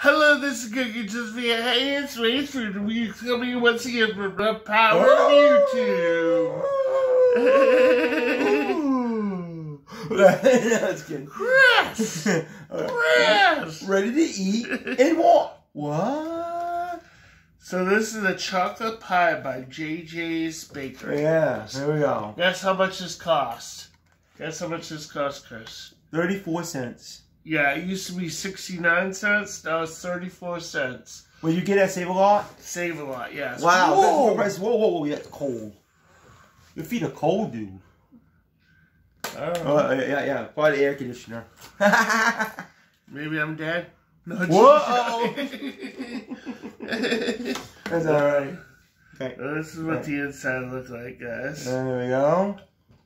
Hello, this is Cookie Just Via Hey, it's Race Food, and we're coming once again from the power of oh! YouTube. That's good. Chris! Chris! Ready to eat and what? What? So this is a chocolate pie by JJ's Bakery. Yeah, there we go. Guess how much this cost? Guess how much this cost, Chris? 34 cents. Yeah, it used to be 69 cents, now it's 34 cents. Will you get that save a lot? Save a lot, yes. Wow, Whoa! that's the price. Whoa, whoa, whoa, yeah, it's cold. Your feet are cold, dude. Oh, Oh, yeah, yeah, by the air conditioner. maybe I'm dead. No, Whoa! That's alright. Okay, Well, this is what the inside looks like, guys. there we go.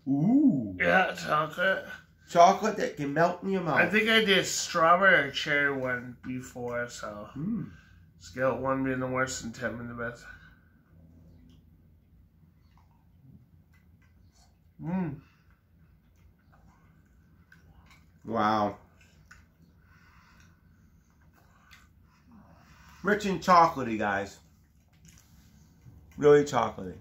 Ooh. Yeah, chocolate. Chocolate that can melt in your mouth. I think I did strawberry or cherry one before, so Mm. scale one being the worst and ten being the best. Mmm. Wow. Rich and chocolatey, guys. Really chocolatey.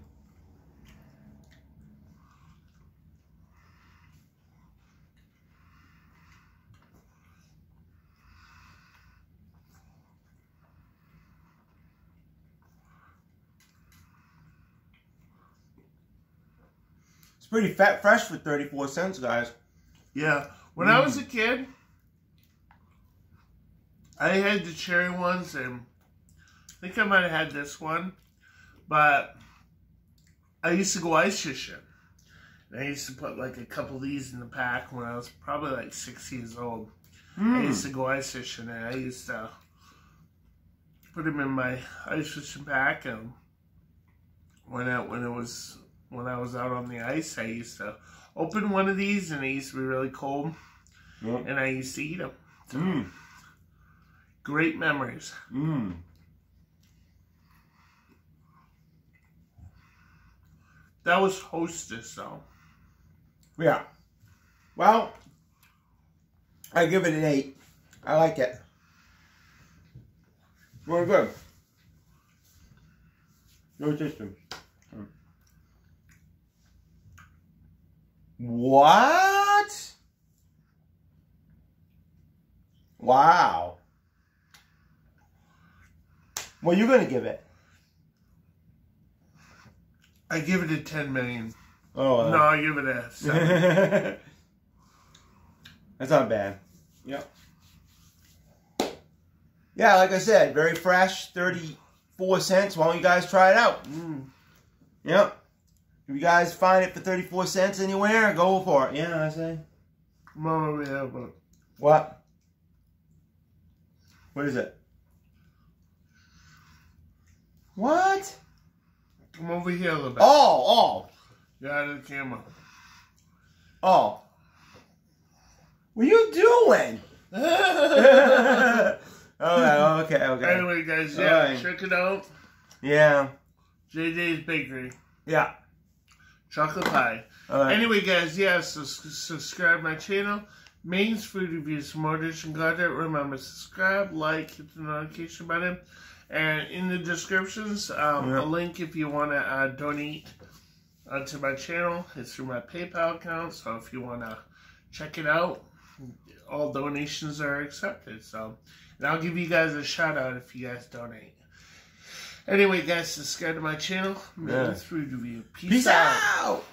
Pretty fat fresh for 34 cents, guys. Yeah. When I was a kid, I had the cherry ones, and I think I might have had this one, but I used to go ice fishing. And I used to put like a couple of these in the pack when I was probably like six years old. I Mm. used to go ice fishing, and I used to put them in my ice fishing pack. And when I when it was when I was out on the ice, I used to open one of these, and they used to be really cold, Yep. and I used to eat them. Mm. Great memories. Mm. That was Hostess, though. Yeah. Well, I give it an eight. I like it. Very good. No system. What? Wow. What are you gonna give it? I give it a 10 million. Oh No, I give it a 7. That's not bad. Yep. Yeah, like I said, very fresh, 34 cents. Why don't you guys try it out? mm. Yep. If you guys find it for 34 cents anywhere, go for it. Yeah, I say. Come on over here, but What? What is it? What? come over here a little bit. Oh, oh. Get out of the camera. oh, oh. What are you doing? oh, okay, okay. Anyway, guys, yeah, Alright. check it out. Yeah, JJ's Bakery. yeah. Chocolate pie. All right. Anyway, guys, yeah, so subscribe my channel. Maine's Food Reviews, more additional content. Remember, subscribe, like, hit the notification button. And in the descriptions, um, Yeah. a link if you want to uh, donate uh, to my channel. It's through my PayPal account. So if you want to check it out, all donations are accepted. So, and I'll give you guys a shout out if you guys donate. Anyway, guys, subscribe to my channel. Maine's Yeah. Food Review. Peace, Peace out. out.